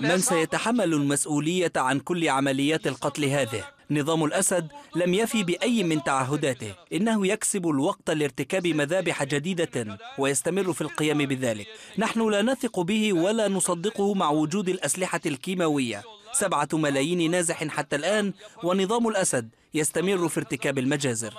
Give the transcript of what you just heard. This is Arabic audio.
من سيتحمل المسؤولية عن كل عمليات القتل هذه؟ نظام الأسد لم يفي بأي من تعهداته. إنه يكسب الوقت لارتكاب مذابح جديدة ويستمر في القيام بذلك. نحن لا نثق به ولا نصدقه مع وجود الأسلحة الكيماوية. سبعة ملايين نازح حتى الآن ونظام الأسد يستمر في ارتكاب المجازر.